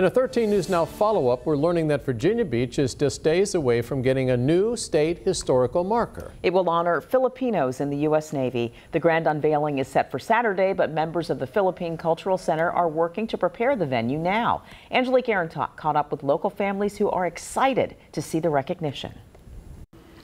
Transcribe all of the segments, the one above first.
In a 13 News Now follow-up, we're learning that Virginia Beach is just days away from getting a new state historical marker. It will honor Filipinos in the U.S. Navy. The grand unveiling is set for Saturday, but members of the Philippine Cultural Center are working to prepare the venue now. Angelique Arintok caught up with local families who are excited to see the recognition.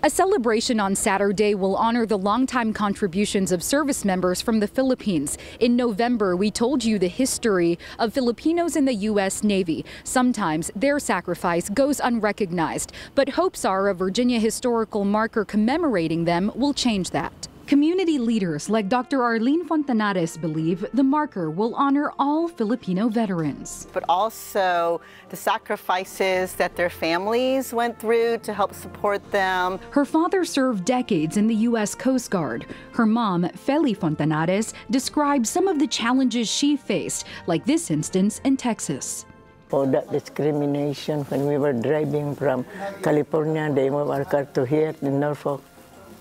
A celebration on Saturday will honor the longtime contributions of service members from the Philippines. In November, we told you the history of Filipinos in the U.S. Navy. Sometimes their sacrifice goes unrecognized, but hopes are a Virginia historical marker commemorating them will change that. Community leaders like Dr. Arlene Fontanares believe the marker will honor all Filipino veterans. But also the sacrifices that their families went through to help support them. Her father served decades in the U.S. Coast Guard. Her mom, Feli Fontanares, described some of the challenges she faced, like this instance in Texas for that discrimination when we were driving from California, they moved our car to here in Norfolk.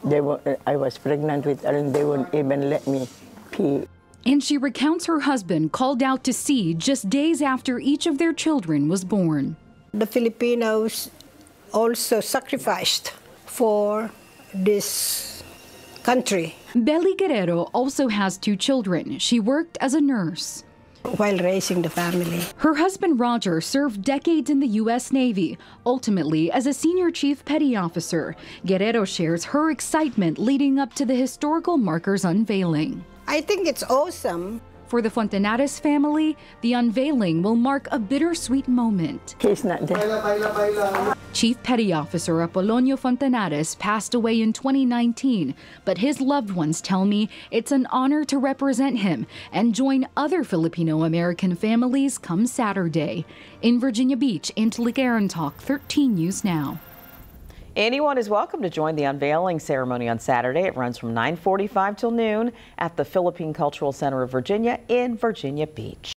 They were, I was pregnant with her and they wouldn't even let me pee. And she recounts her husband called out to sea just days after each of their children was born. The Filipinos also sacrificed for this country. Belly Guerrero also has two children. She worked as a nurse while raising the family. Her husband Roger served decades in the U.S. Navy, ultimately as a senior chief petty officer. Guerrero shares her excitement leading up to the historical markers unveiling. I think it's awesome for the Fontanares family, the unveiling will mark a bittersweet moment. He's not there. Chief Petty Officer Apolonio Fontanares passed away in 2019, but his loved ones tell me it's an honor to represent him and join other Filipino American families come Saturday. In Virginia Beach, Angelique Arintok, 13 News Now. Anyone is welcome to join the unveiling ceremony on Saturday. It runs from 9:45 till noon at the Philippine Cultural Center of Virginia in Virginia Beach.